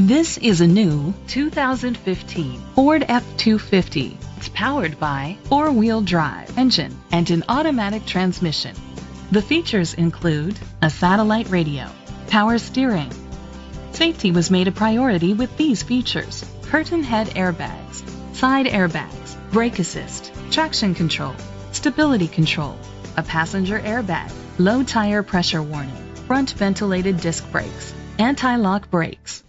This is a new 2015 Ford F-250. It's powered by four-wheel drive engine and an automatic transmission. The features include a satellite radio, power steering. Safety was made a priority with these features. Curtain head airbags, side airbags, brake assist, traction control, stability control, a passenger airbag, low tire pressure warning, front ventilated disc brakes, anti-lock brakes,